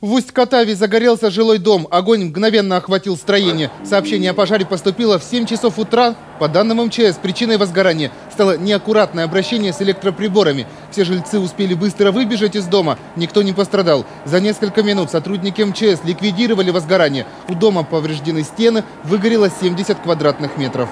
В Усть-Катаве загорелся жилой дом. Огонь мгновенно охватил строение. Сообщение о пожаре поступило в 7 часов утра. По данным МЧС, причиной возгорания стало неаккуратное обращение с электроприборами. Все жильцы успели быстро выбежать из дома. Никто не пострадал. За несколько минут сотрудники МЧС ликвидировали возгорание. У дома повреждены стены, выгорело 70 квадратных метров.